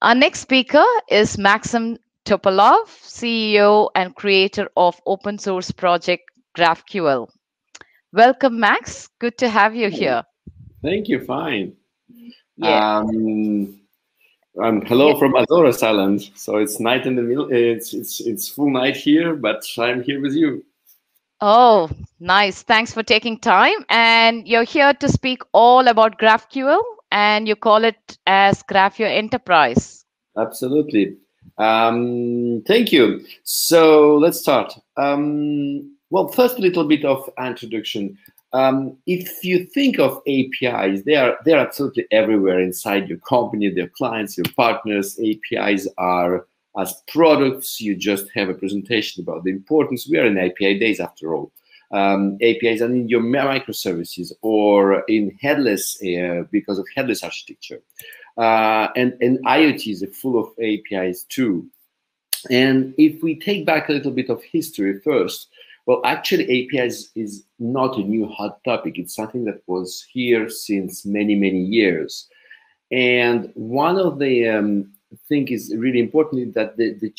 Our next speaker is Maxime Topolov, CEO and creator of open source project GraphQL. Welcome, Max. Good to have you here. Thank you. Fine. Yeah. Um, um, hello yeah. from Azores Island. So it's night in the middle. It's it's it's full night here, but I'm here with you. Oh, nice. Thanks for taking time. And you're here to speak all about GraphQL and you call it as GraphQL Enterprise. Absolutely. Um, thank you. So let's start. Um, well, first, a little bit of introduction. Um, if you think of APIs, they are they're absolutely everywhere inside your company, their clients, your partners. APIs are as products. You just have a presentation about the importance. We are in API days after all. Um, APIs and in your microservices or in headless uh, because of headless architecture. Uh, and, and IoT is full of APIs too. And if we take back a little bit of history first, well, actually, APIs is not a new hot topic. It's something that was here since many, many years. And one of the um, thing is really important is that the, the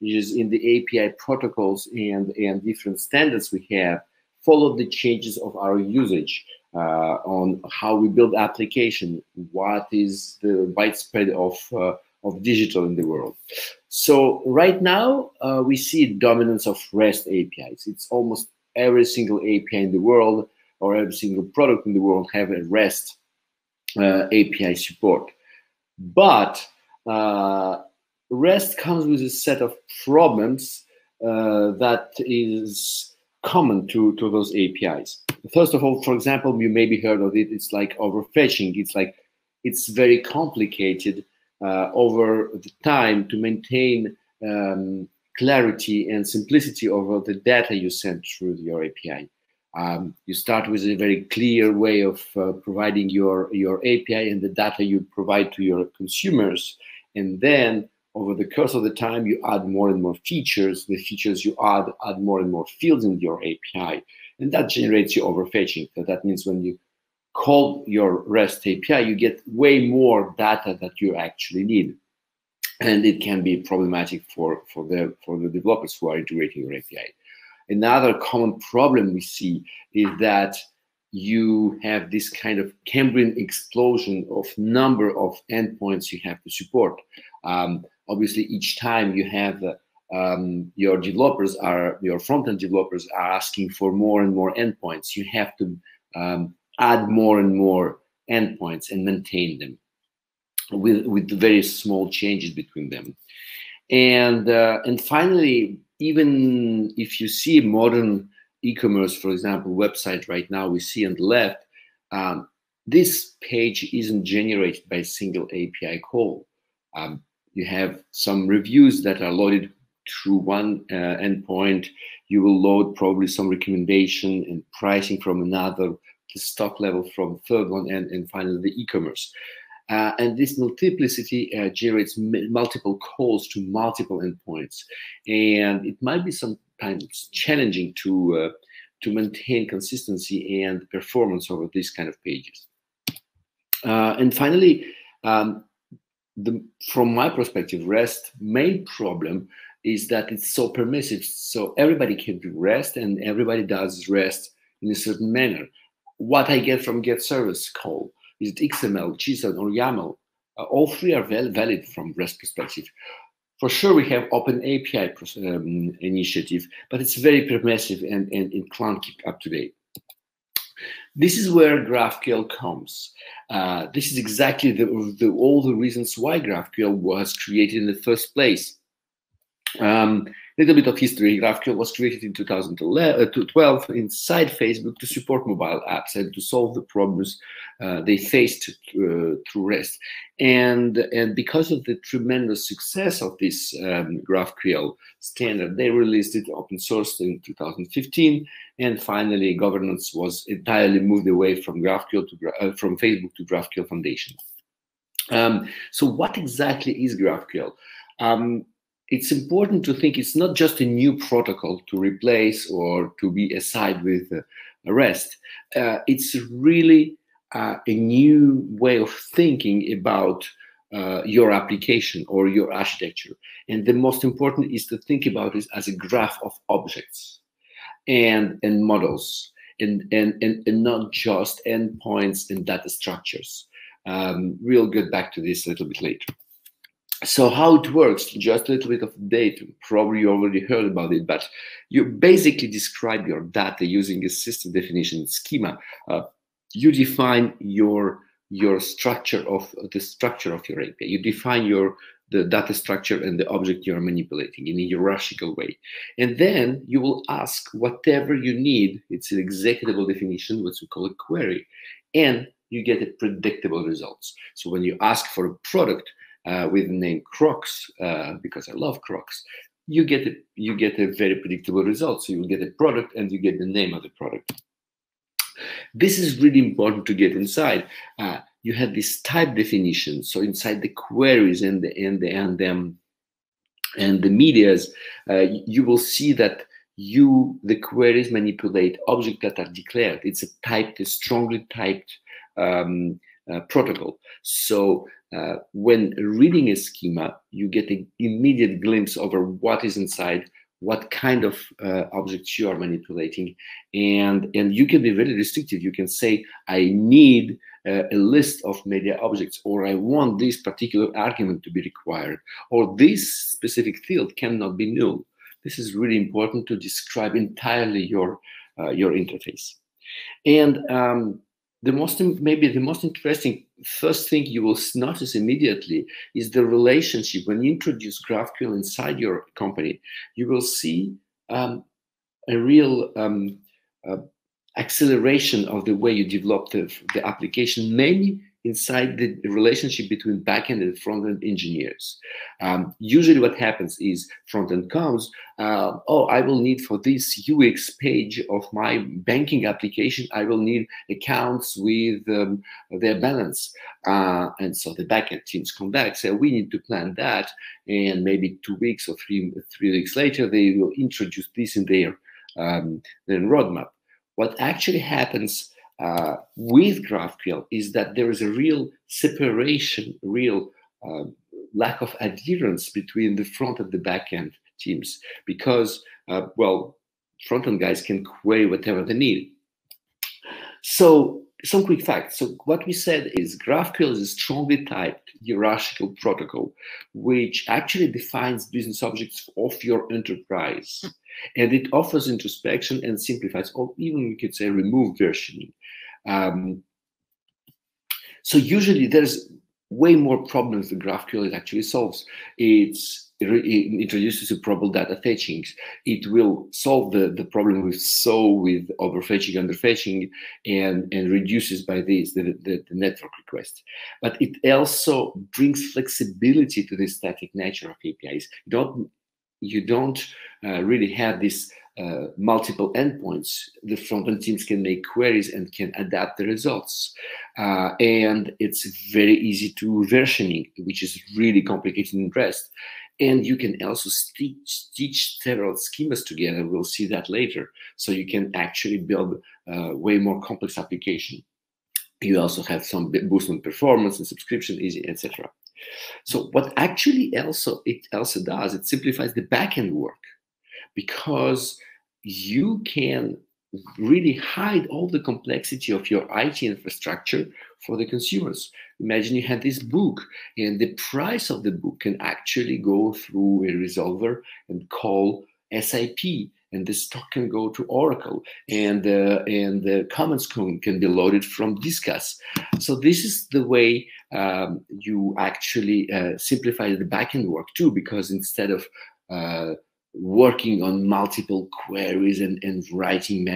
changes in the API protocols and, and different standards we have follow the changes of our usage uh, on how we build application, what is the widespread of uh, of digital in the world. So right now uh, we see dominance of REST APIs. It's almost every single API in the world or every single product in the world have a REST uh, API support. But uh, REST comes with a set of problems uh, that is common to, to those APIs. First of all, for example, you may maybe heard of it, it's like overfetching. It's like, it's very complicated uh, over the time to maintain um, clarity and simplicity over the data you send through your API. Um, you start with a very clear way of uh, providing your, your API and the data you provide to your consumers. And then over the course of the time, you add more and more features. The features you add add more and more fields in your API. And that generates your overfetching. So that means when you call your REST API, you get way more data that you actually need. And it can be problematic for, for, the, for the developers who are integrating your API. Another common problem we see is that you have this kind of Cambrian explosion of number of endpoints you have to support. Um, obviously, each time you have uh, um, your developers are your front-end developers are asking for more and more endpoints. You have to um, add more and more endpoints and maintain them with with very small changes between them and uh, and finally even if you see modern e-commerce for example website right now we see on the left um, this page isn't generated by a single api call um, you have some reviews that are loaded through one uh, endpoint you will load probably some recommendation and pricing from another the stock level from third one and, and finally the e-commerce. Uh, and this multiplicity uh, generates multiple calls to multiple endpoints. And it might be sometimes challenging to, uh, to maintain consistency and performance over these kind of pages. Uh, and finally, um, the, from my perspective, REST main problem is that it's so permissive. So everybody can do REST and everybody does REST in a certain manner what I get from get service call. Is it XML, JSON, or YAML? Uh, all three are val valid from REST perspective. For sure, we have Open API um, initiative, but it's very permissive and, and, and clunky up to date. This is where GraphQL comes. Uh, this is exactly the, the, all the reasons why GraphQL was created in the first place. Um, little bit of history. GraphQL was created in 2012 uh, inside Facebook to support mobile apps and to solve the problems uh, they faced uh, through REST. And, and because of the tremendous success of this um, GraphQL standard, they released it open source in 2015. And finally, governance was entirely moved away from GraphQL to uh, from Facebook to GraphQL Foundation. Um, so, what exactly is GraphQL? Um, it's important to think it's not just a new protocol to replace or to be aside with uh, REST. Uh, it's really uh, a new way of thinking about uh, your application or your architecture. And the most important is to think about it as a graph of objects and, and models and, and, and, and not just endpoints and data structures. Um, we'll get back to this a little bit later. So how it works, just a little bit of data, probably you already heard about it, but you basically describe your data using a system definition schema. Uh, you define your your structure of the structure of your API. You define your the data structure and the object you are manipulating in a hierarchical way. And then you will ask whatever you need. It's an executable definition, what we call a query. And you get a predictable results. So when you ask for a product uh, with the name Crocs, uh, because I love Crocs, you get a, you get a very predictable result. So you will get a product and you get the name of the product. This is really important to get inside. Uh, you have this type definition. So inside the queries and the and the and the, and the medias, uh, you will see that you the queries manipulate objects that are declared. It's a typed, a strongly typed um, uh, protocol. So uh, when reading a schema, you get an immediate glimpse over what is inside, what kind of uh, objects you are manipulating. And and you can be very restrictive. You can say i need uh, a list of media objects or i want this particular argument to be required or this specific field cannot be null. This is really important to describe entirely your uh, your interface. And um, the most maybe the most interesting first thing you will notice immediately is the relationship when you introduce GraphQL inside your company. You will see um, a real um, uh, acceleration of the way you develop the, the application, mainly inside the relationship between backend and front-end engineers. Um, usually what happens is front-end comes, uh, oh, I will need for this UX page of my banking application, I will need accounts with um, their balance. Uh, and so the backend teams come back, say, we need to plan that. And maybe two weeks or three, three weeks later, they will introduce this in their, um, their roadmap. What actually happens uh, with GraphQL is that there is a real separation, real uh, lack of adherence between the front and the back end teams because, uh, well, front end guys can query whatever they need. So, some quick facts. So, what we said is GraphQL is a strongly typed hierarchical protocol which actually defines business objects of your enterprise. And it offers introspection and simplifies, or even we could say remove versioning. Um, so usually there's way more problems than GraphQL it actually solves. It's it introduces a proper data fetching. It will solve the, the problem with so with overfetching, underfetching, and, and reduces by this the, the, the, network request. But it also brings flexibility to the static nature of APIs. Don't you don't uh, really have this uh, multiple endpoints, the front-end teams can make queries and can adapt the results. Uh, and it's very easy to versioning, which is really complicated in REST. And you can also stitch, several schemas together. We'll see that later. So you can actually build a way more complex application. You also have some boost on performance and subscription, easy, etc. So what actually also it also does, it simplifies the backend work because you can really hide all the complexity of your IT infrastructure for the consumers. Imagine you had this book, and the price of the book can actually go through a resolver and call SAP, and the stock can go to Oracle, and uh, and the comments can, be loaded from Disqus. So this is the way um, you actually uh, simplify the backend work too, because instead of uh, working on multiple queries and, and writing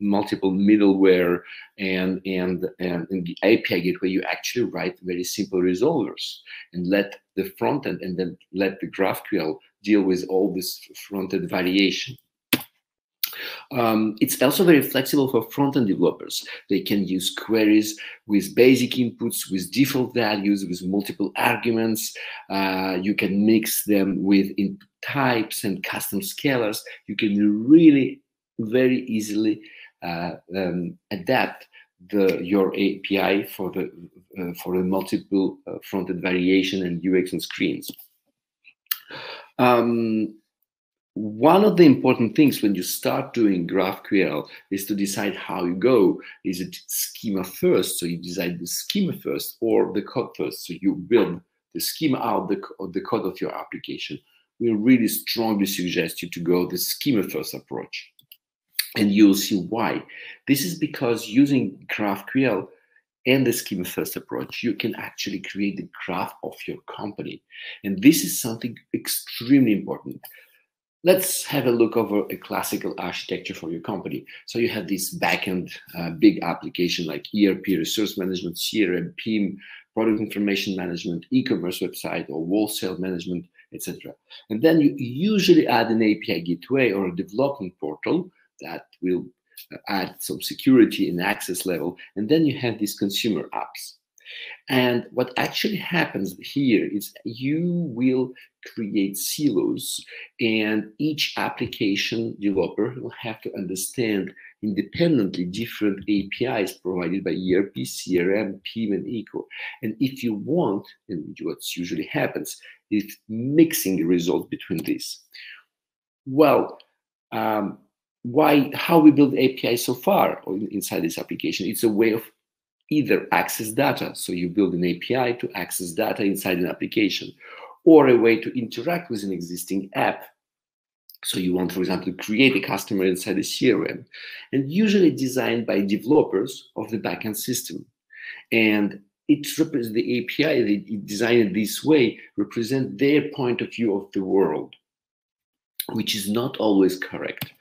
multiple middleware and, and, and in the API gateway, you actually write very simple resolvers and let the front end and then let the GraphQL deal with all this front end variation. Um, it's also very flexible for front-end developers. They can use queries with basic inputs, with default values, with multiple arguments. Uh, you can mix them with input types and custom scalars. You can really very easily uh, um, adapt the, your API for the uh, for a multiple uh, fronted variation and UX and screens. Um, one of the important things when you start doing GraphQL is to decide how you go. Is it schema first? So you decide the schema first or the code first. So you build the schema out the, of the code of your application. We really strongly suggest you to go the schema first approach. And you'll see why. This is because using GraphQL and the schema first approach, you can actually create the graph of your company. And this is something extremely important. Let's have a look over a classical architecture for your company. So you have this backend uh, big application like ERP, resource management, CRM, PIM, product information management, e-commerce website, or wholesale management, etc. And then you usually add an API gateway or a development portal that will uh, add some security and access level. And then you have these consumer apps. And what actually happens here is you will create silos, and each application developer will have to understand independently different APIs provided by ERP, CRM, PIM, and ECO. And if you want, and what usually happens, is mixing the results between these. Well, um, why how we build API so far inside this application. It's a way of either access data, so you build an API to access data inside an application, or a way to interact with an existing app. So you want, for example, to create a customer inside a CRM, and usually designed by developers of the backend system. And it represents the API they designed this way represent their point of view of the world, which is not always correct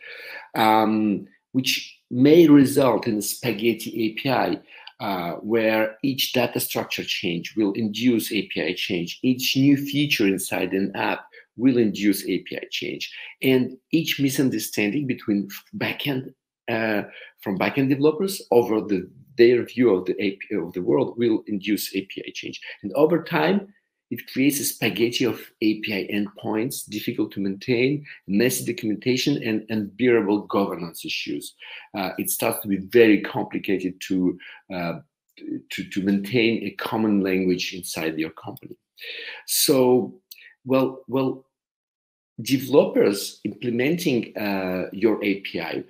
um, which may result in a spaghetti API uh, where each data structure change will induce API change. Each new feature inside an app will induce API change. And each misunderstanding between backend uh, from backend developers over the their view of the API of the world will induce API change. And over time, it creates a spaghetti of API endpoints, difficult to maintain, messy documentation, and unbearable governance issues. Uh, it starts to be very complicated to, uh, to, to maintain a common language inside your company. So, well, well, developers implementing uh, your API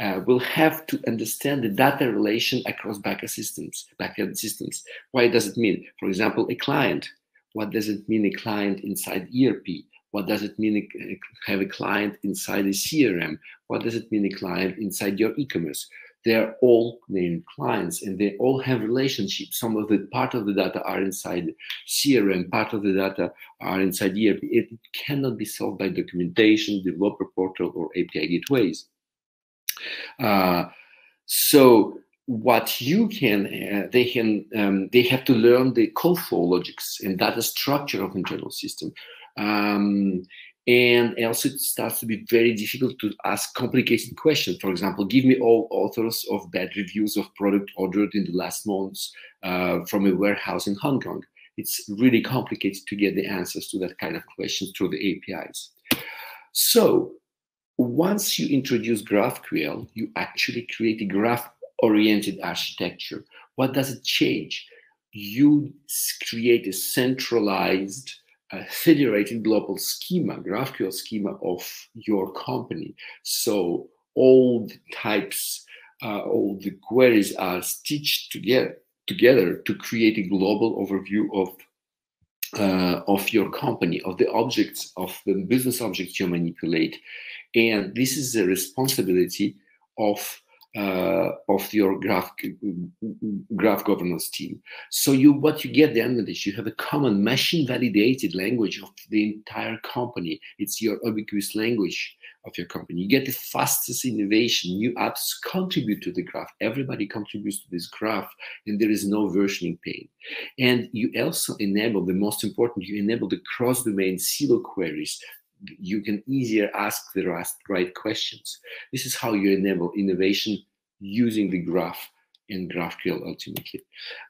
uh, will have to understand the data relation across backend systems. Backend systems. Why does it mean? For example, a client what does it mean a client inside ERP? What does it mean have a client inside a CRM? What does it mean a client inside your e-commerce? They're all named clients and they all have relationships. Some of the part of the data are inside CRM, part of the data are inside ERP. It cannot be solved by documentation, developer portal, or API gateways. Uh, so what you can uh, they can um, they have to learn the call flow logics and data structure of internal system um, and also it starts to be very difficult to ask complicated questions for example give me all authors of bad reviews of product ordered in the last months uh, from a warehouse in hong kong it's really complicated to get the answers to that kind of question through the apis so once you introduce GraphQL, you actually create a graph oriented architecture. What does it change? You create a centralized, uh, federated global schema, GraphQL schema of your company. So all the types, uh, all the queries are stitched together, together to create a global overview of uh, of your company, of the objects, of the business objects you manipulate. And this is the responsibility of uh, of your graph graph governance team. So you what you get the advantage you have a common machine validated language of the entire company. It's your ubiquitous language of your company. You get the fastest innovation. New apps contribute to the graph. Everybody contributes to this graph, and there is no versioning pain. And you also enable the most important. You enable the cross-domain silo queries you can easier ask the right questions. This is how you enable innovation using the graph in GraphQL ultimately.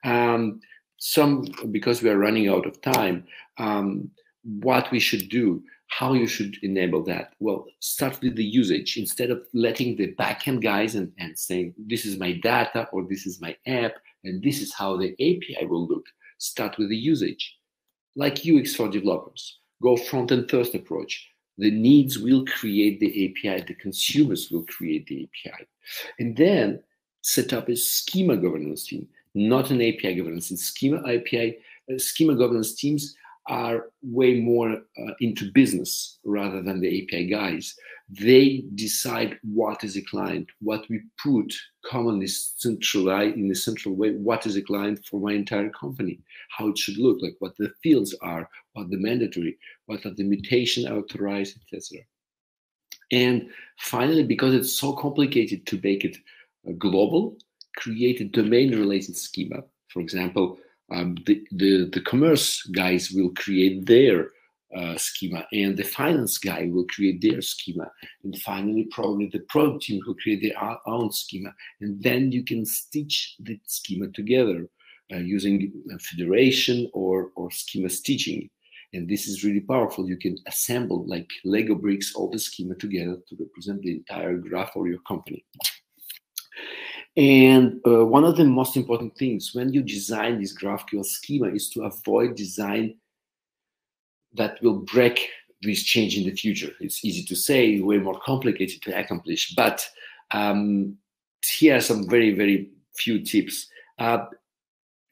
Um, some, because we are running out of time, um, what we should do, how you should enable that? Well, start with the usage instead of letting the backend guys and, and saying, this is my data or this is my app and this is how the API will look. Start with the usage. Like UX for developers, go front and first approach. The needs will create the API, the consumers will create the API. And then set up a schema governance team, not an API governance team. Schema API, uh, schema governance teams are way more uh, into business rather than the API guys. They decide what is a client, what we put commonly centralized in a central way, what is a client for my entire company, how it should look like, what the fields are, what the mandatory, what are the mutation authorized, etc. And finally, because it's so complicated to make it uh, global, create a domain-related schema. For example, um, the, the, the commerce guys will create their uh, schema. And the finance guy will create their schema. And finally probably the product team will create their own schema. And then you can stitch the schema together uh, using federation or, or schema stitching. And this is really powerful. You can assemble like lego bricks all the schema together to represent the entire graph for your company. And uh, one of the most important things when you design this GraphQL schema is to avoid design that will break this change in the future. It's easy to say, way more complicated to accomplish. But um, here are some very, very few tips. Uh,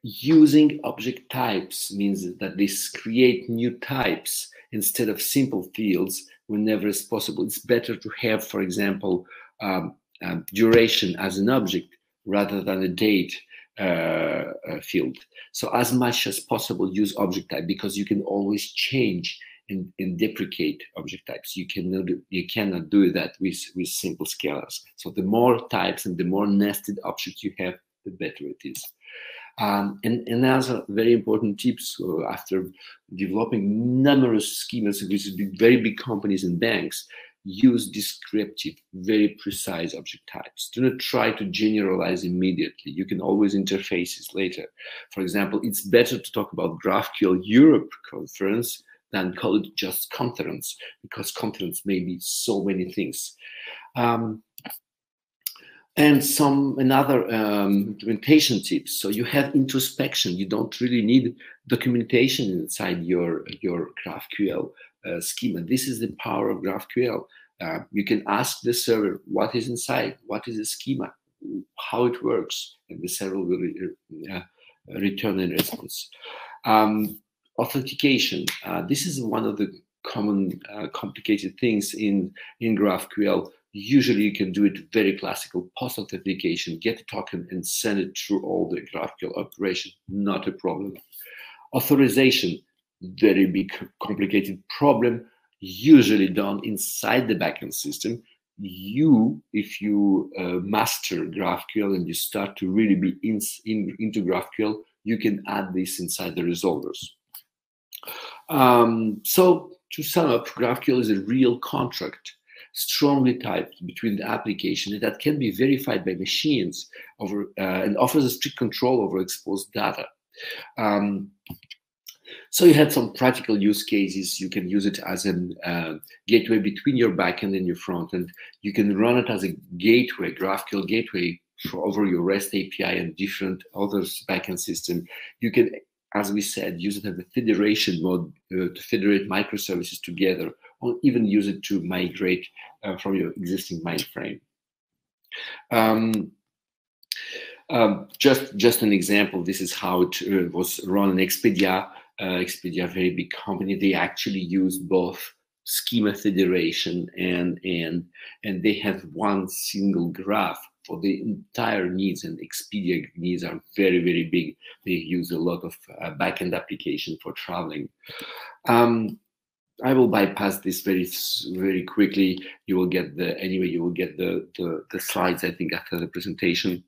using object types means that this create new types instead of simple fields whenever it's possible. It's better to have, for example, um, um, duration as an object rather than a date uh, uh, field. So as much as possible, use object type because you can always change and, and deprecate object types. You cannot you cannot do that with with simple scalars. So the more types and the more nested objects you have, the better it is. Um, and, another very important tips uh, after developing numerous schemas with very big companies and banks, use descriptive, very precise object types. Do not try to generalize immediately. You can always interfaces later. For example, it's better to talk about GraphQL Europe conference than call it just conference, because conference may be so many things. Um, and some another um, implementation tips. So you have introspection. You don't really need documentation inside your your GraphQL uh, schema. This is the power of GraphQL. Uh, you can ask the server what is inside, what is the schema, how it works, and the server will re uh, return a response. Um, authentication. This is one of the common uh, complicated things in, in GraphQL. Usually you can do it very classical post authentication, get a token and send it through all the GraphQL operation, not a problem. Authorization very big, complicated problem, usually done inside the backend system. You, if you uh, master GraphQL and you start to really be in, in, into GraphQL, you can add this inside the resolvers. Um, so to sum up, GraphQL is a real contract strongly typed between the application that can be verified by machines over uh, and offers a strict control over exposed data. Um, so you had some practical use cases. You can use it as a uh, gateway between your backend and your frontend. You can run it as a gateway, GraphQL gateway for over your REST API and different other backend system. You can, as we said, use it as a federation mode uh, to federate microservices together, or even use it to migrate uh, from your existing mainframe. Um, um, just just an example. This is how it uh, was run in Expedia uh, Expedia, a very big company, they actually use both schema federation and and and they have one single graph for the entire needs and Expedia needs are very very big. They use a lot of uh, backend application for traveling. Um, I will bypass this very very quickly. You will get the anyway. You will get the the, the slides. I think after the presentation.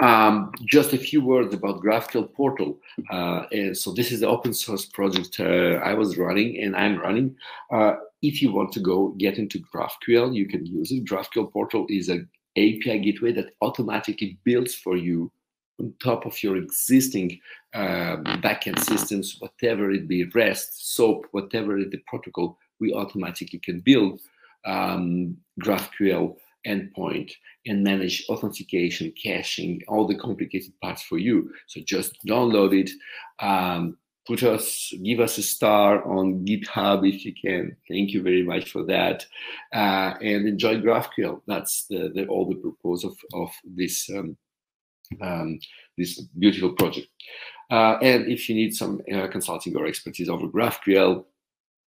Um, just a few words about GraphQL Portal. Uh, so this is the open source project uh, I was running and I'm running. Uh, if you want to go get into GraphQL, you can use it. GraphQL Portal is an API gateway that automatically builds for you on top of your existing um, backend systems, whatever it be, REST, SOAP, whatever the protocol we automatically can build um, GraphQL endpoint and manage authentication, caching, all the complicated parts for you. So just download it, um, put us, give us a star on GitHub if you can. Thank you very much for that, uh, and enjoy GraphQL. That's the, the all the purpose of of this um, um, this beautiful project. Uh, and if you need some uh, consulting or expertise over GraphQL,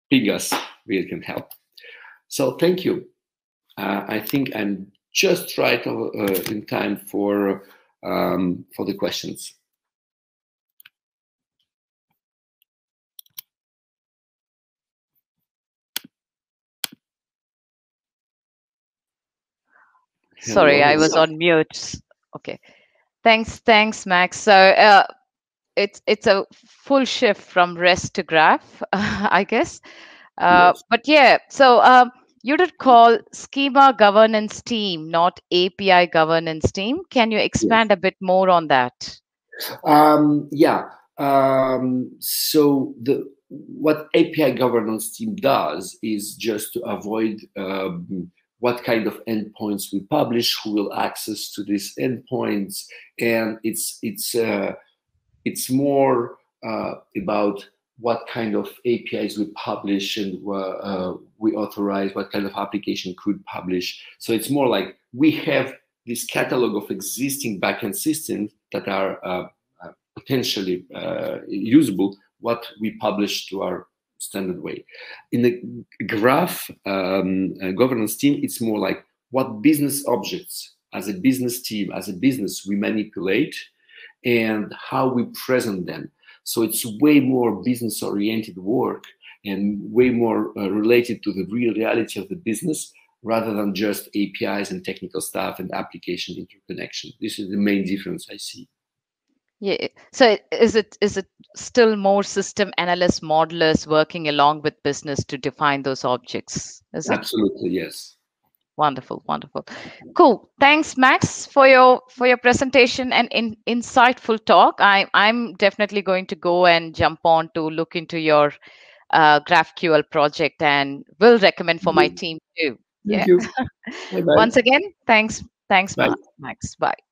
ping us. We can help. So thank you. Uh, I think I'm just right uh, in time for um, for the questions. Sorry, I was on mute. Okay. Thanks, thanks, Max. So uh, it's it's a full shift from REST to Graph, I guess. Uh, Yes. But yeah, so um, you did call schema governance team, not API governance team. Can you expand a bit more on that? Um, yeah. Um, so the what API governance team does is just to avoid um, what kind of endpoints we publish, who will access to these endpoints, and it's it's uh, it's more uh, about what kind of APIs we publish and uh, uh, we authorize, what kind of application could publish. So it's more like we have this catalog of existing backend systems that are uh, uh, potentially uh, usable, what we publish to our standard way. In the graph um, uh, governance team, it's more like what business objects as a business team, as a business, we manipulate and how we present them. So it's way more business oriented work and way more uh, related to the real reality of the business rather than just APIs and technical stuff and application interconnection. This is the main difference I see. Yeah. So is it is it still more system analysts, modelers working along with business to define those objects? Is it? Absolutely, yes. Wonderful, wonderful. Cool. Thanks, Max, for your for your presentation and in, insightful talk. I I'm definitely going to go and jump on to look into your uh, GraphQL project and will recommend for my Mhm. team too. Thank Yeah. you. Once again, thanks, thanks, Bye. Max. Bye.